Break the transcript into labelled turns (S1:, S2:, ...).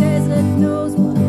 S1: desert knows what